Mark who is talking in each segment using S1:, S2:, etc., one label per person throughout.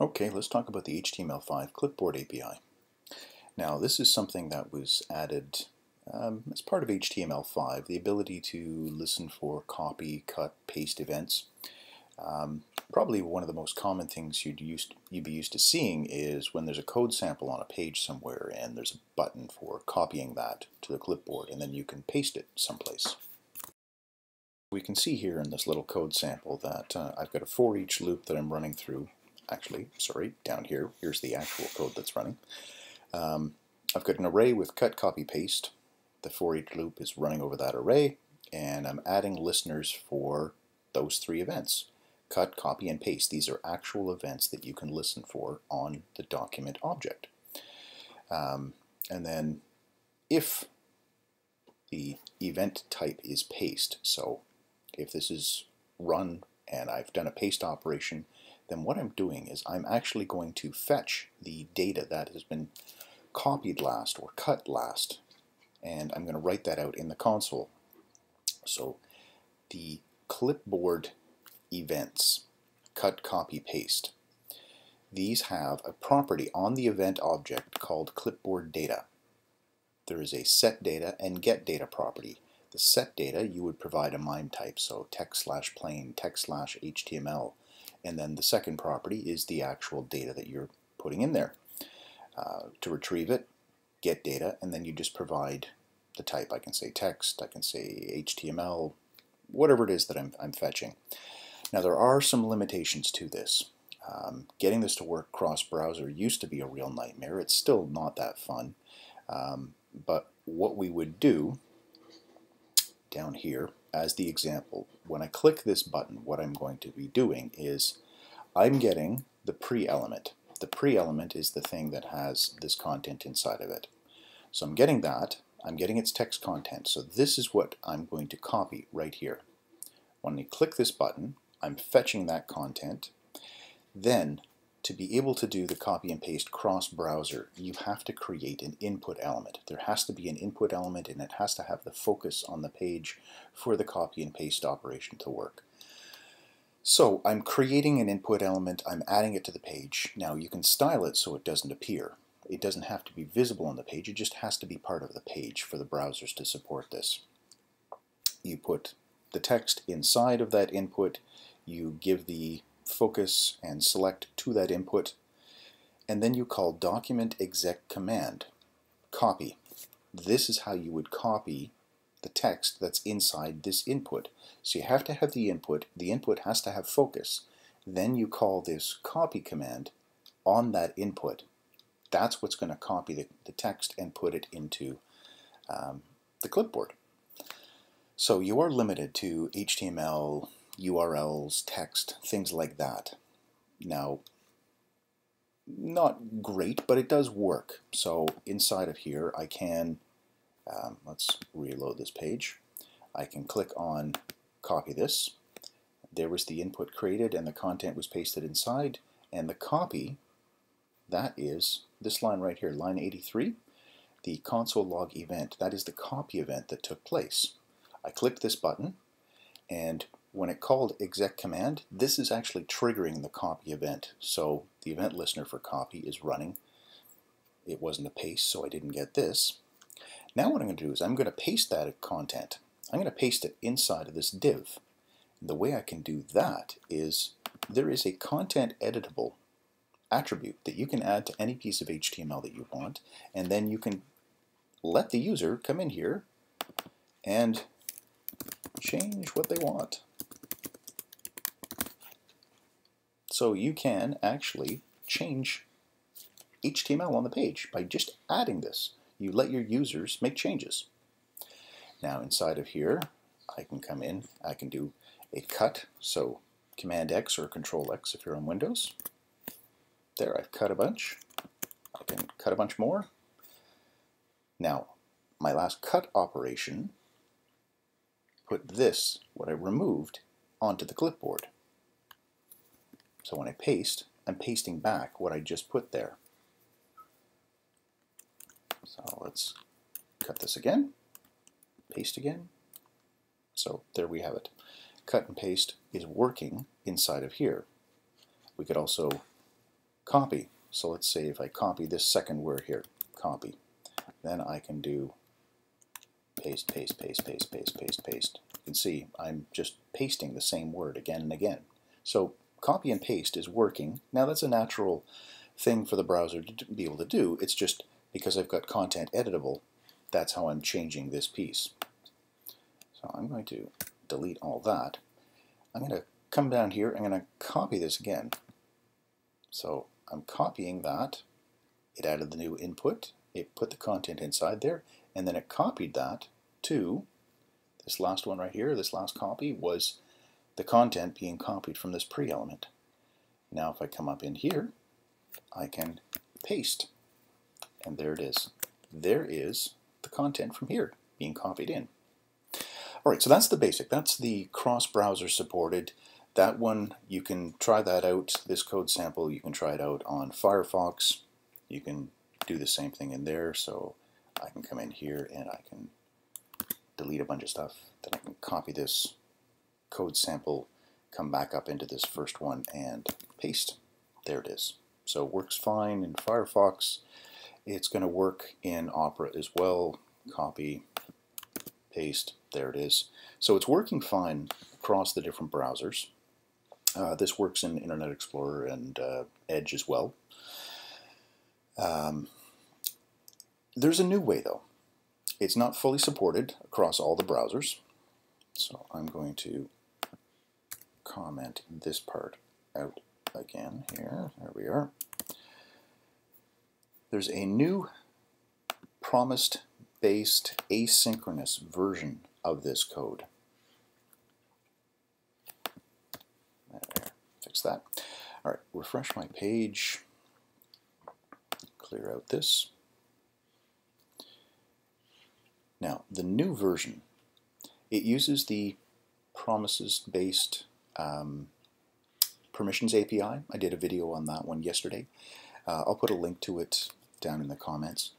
S1: Okay, let's talk about the HTML5 Clipboard API. Now, this is something that was added um, as part of HTML5, the ability to listen for copy, cut, paste events. Um, probably one of the most common things you'd, used, you'd be used to seeing is when there's a code sample on a page somewhere and there's a button for copying that to the clipboard and then you can paste it someplace. We can see here in this little code sample that uh, I've got a for each loop that I'm running through actually, sorry, down here, here's the actual code that's running. Um, I've got an array with cut, copy, paste. The for each loop is running over that array, and I'm adding listeners for those three events. Cut, copy, and paste. These are actual events that you can listen for on the document object. Um, and then if the event type is paste, so if this is run and I've done a paste operation, then what I'm doing is I'm actually going to fetch the data that has been copied last or cut last and I'm going to write that out in the console. So the clipboard events, cut, copy, paste, these have a property on the event object called clipboard data. There is a set data and get data property. The set data you would provide a MIME type, so text slash plain, text slash HTML, and then the second property is the actual data that you're putting in there. Uh, to retrieve it, get data, and then you just provide the type. I can say text, I can say HTML, whatever it is that I'm, I'm fetching. Now there are some limitations to this. Um, getting this to work cross-browser used to be a real nightmare. It's still not that fun. Um, but what we would do down here as the example, when I click this button, what I'm going to be doing is I'm getting the pre-element. The pre-element is the thing that has this content inside of it. So I'm getting that. I'm getting its text content. So this is what I'm going to copy right here. When I click this button, I'm fetching that content. Then to be able to do the copy and paste cross-browser, you have to create an input element. There has to be an input element and it has to have the focus on the page for the copy and paste operation to work. So I'm creating an input element, I'm adding it to the page. Now you can style it so it doesn't appear. It doesn't have to be visible on the page, it just has to be part of the page for the browsers to support this. You put the text inside of that input, you give the focus and select to that input, and then you call document exec command, copy. This is how you would copy the text that's inside this input. So you have to have the input, the input has to have focus. Then you call this copy command on that input. That's what's going to copy the, the text and put it into um, the clipboard. So you are limited to HTML, URLs, text, things like that. Now, not great, but it does work. So inside of here, I can, um, let's reload this page. I can click on copy this. There was the input created and the content was pasted inside. And the copy, that is this line right here, line 83, the console log event. That is the copy event that took place. I click this button and when it called exec command, this is actually triggering the copy event. So the event listener for copy is running. It wasn't a paste, so I didn't get this. Now what I'm going to do is I'm going to paste that content. I'm going to paste it inside of this div. The way I can do that is there is a content editable attribute that you can add to any piece of HTML that you want, and then you can let the user come in here and change what they want. So you can actually change HTML on the page by just adding this. You let your users make changes. Now inside of here, I can come in, I can do a cut, so Command X or Control X if you're on Windows. There, I've cut a bunch. I can cut a bunch more. Now, my last cut operation put this, what I removed, onto the clipboard. So when I paste, I'm pasting back what I just put there. So let's cut this again, paste again. So there we have it. Cut and paste is working inside of here. We could also copy. So let's say if I copy this second word here, copy, then I can do paste, paste, paste, paste, paste, paste, paste. You can see I'm just pasting the same word again and again. So copy and paste is working. Now that's a natural thing for the browser to be able to do. It's just because I've got content editable, that's how I'm changing this piece. So I'm going to delete all that. I'm going to come down here, I'm going to copy this again. So I'm copying that. It added the new input, it put the content inside there, and then it copied that to this last one right here, this last copy was the content being copied from this pre-element. Now if I come up in here, I can paste, and there it is. There is the content from here being copied in. All right, so that's the basic. That's the cross-browser supported. That one, you can try that out. This code sample, you can try it out on Firefox. You can do the same thing in there. So I can come in here and I can delete a bunch of stuff. Then I can copy this code sample, come back up into this first one and paste. There it is. So it works fine in Firefox. It's going to work in Opera as well. Copy, paste, there it is. So it's working fine across the different browsers. Uh, this works in Internet Explorer and uh, Edge as well. Um, there's a new way though. It's not fully supported across all the browsers. So I'm going to comment this part out again here. There we are. There's a new promised based asynchronous version of this code. There, fix that. All right, refresh my page, clear out this. Now, the new version, it uses the promises-based um, permissions API. I did a video on that one yesterday. Uh, I'll put a link to it down in the comments.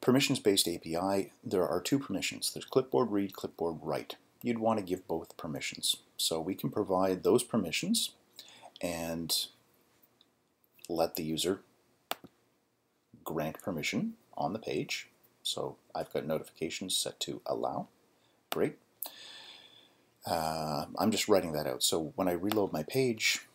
S1: Permissions-based API, there are two permissions. There's clipboard read, clipboard write. You'd want to give both permissions. So we can provide those permissions and let the user grant permission on the page. So I've got notifications set to allow. Great. Uh, I'm just writing that out. So when I reload my page,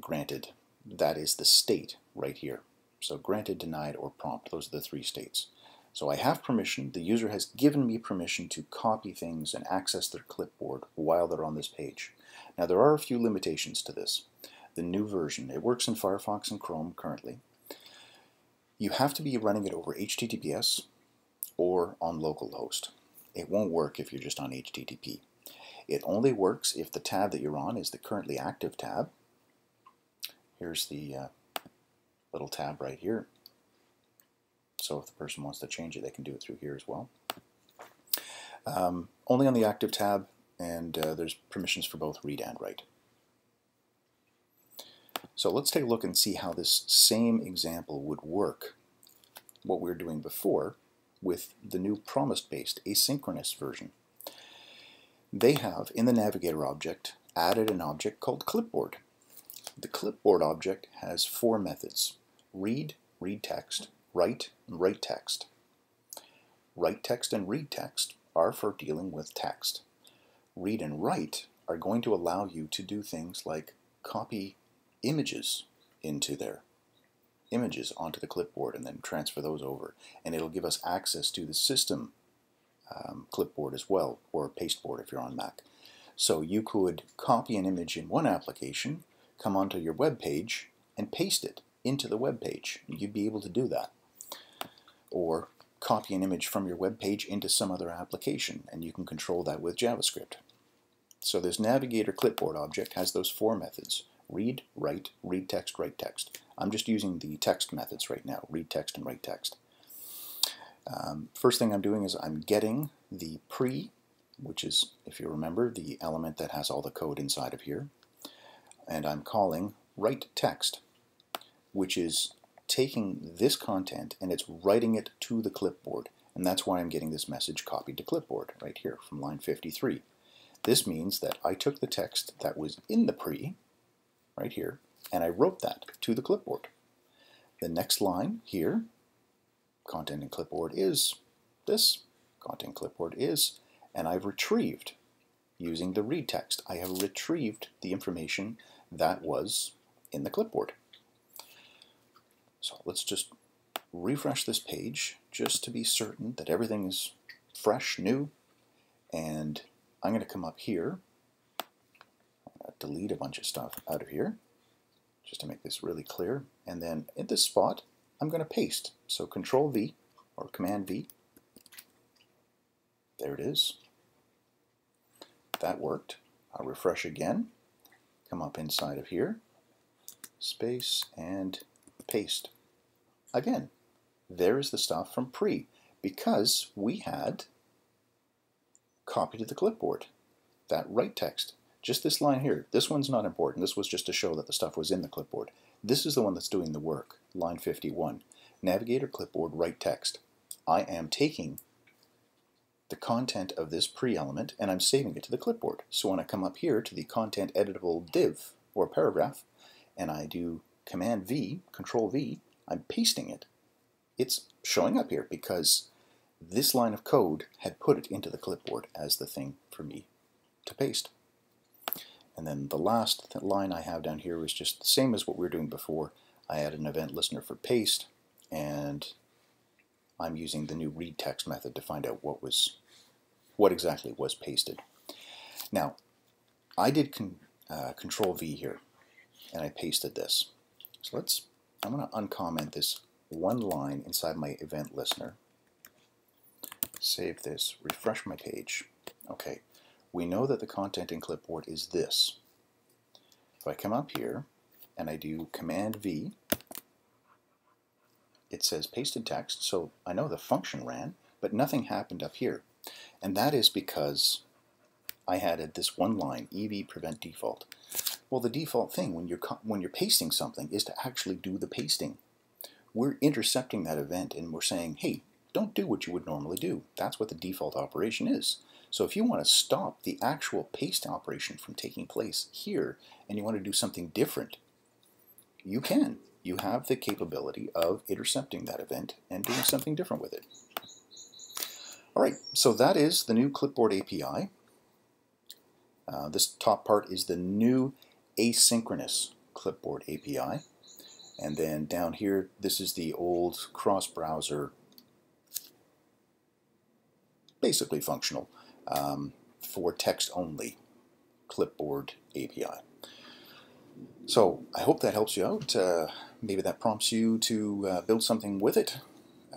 S1: granted, that is the state right here. So granted, denied, or prompt, those are the three states. So I have permission, the user has given me permission to copy things and access their clipboard while they're on this page. Now there are a few limitations to this. The new version, it works in Firefox and Chrome currently. You have to be running it over HTTPS or on localhost. It won't work if you're just on HTTP. It only works if the tab that you're on is the currently active tab. Here's the uh, little tab right here. So if the person wants to change it, they can do it through here as well. Um, only on the active tab, and uh, there's permissions for both read and write. So let's take a look and see how this same example would work, what we were doing before, with the new promise-based asynchronous version. They have, in the Navigator object, added an object called clipboard. The clipboard object has four methods read, read text, write, and write text. Write text and read text are for dealing with text. Read and write are going to allow you to do things like copy images into there, images onto the clipboard and then transfer those over. And it'll give us access to the system um, clipboard as well, or pasteboard if you're on Mac. So you could copy an image in one application, come onto your web page, and paste it into the web page. You'd be able to do that. Or copy an image from your web page into some other application, and you can control that with JavaScript. So this Navigator clipboard object has those four methods. Read, write, read text, write text. I'm just using the text methods right now, read text and write text. Um, first thing I'm doing is I'm getting the pre, which is, if you remember, the element that has all the code inside of here, and I'm calling write text which is taking this content and it's writing it to the clipboard. And that's why I'm getting this message copied to clipboard right here from line 53. This means that I took the text that was in the pre, right here, and I wrote that to the clipboard. The next line here, content in clipboard is this, content clipboard is, and I've retrieved using the read text. I have retrieved the information that was in the clipboard. So let's just refresh this page just to be certain that everything is fresh, new, and I'm going to come up here, delete a bunch of stuff out of here, just to make this really clear, and then in this spot, I'm going to paste. So Control V, or Command V, there it is. That worked. I'll refresh again, come up inside of here, space, and paste. Again, there is the stuff from pre, because we had copied to the clipboard that write text. Just this line here. This one's not important. This was just to show that the stuff was in the clipboard. This is the one that's doing the work. Line 51. Navigator clipboard write text. I am taking the content of this pre-element and I'm saving it to the clipboard. So when I come up here to the content editable div or paragraph and I do Command V, Control V, I'm pasting it. It's showing up here because this line of code had put it into the clipboard as the thing for me to paste. And then the last line I have down here is just the same as what we were doing before. I add an event listener for paste and I'm using the new read text method to find out what was what exactly was pasted. Now, I did con uh, Control V here, and I pasted this. So let's, I'm going to uncomment this one line inside my event listener. Save this, refresh my page. Okay, we know that the content in clipboard is this. If I come up here and I do Command V, it says pasted text, so I know the function ran, but nothing happened up here. And that is because I added this one line, EV prevent default. Well, the default thing when you're, when you're pasting something is to actually do the pasting. We're intercepting that event and we're saying, hey, don't do what you would normally do. That's what the default operation is. So if you want to stop the actual paste operation from taking place here and you want to do something different, you can. You have the capability of intercepting that event and doing something different with it. All right, so that is the new Clipboard API. Uh, this top part is the new asynchronous Clipboard API. And then down here, this is the old cross-browser, basically functional, um, for text-only Clipboard API. So I hope that helps you out. Uh, maybe that prompts you to uh, build something with it.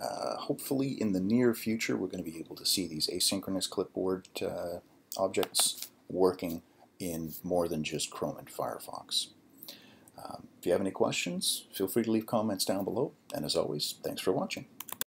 S1: Uh, hopefully in the near future we're going to be able to see these asynchronous clipboard uh, objects working in more than just Chrome and Firefox. Um, if you have any questions, feel free to leave comments down below. And as always, thanks for watching.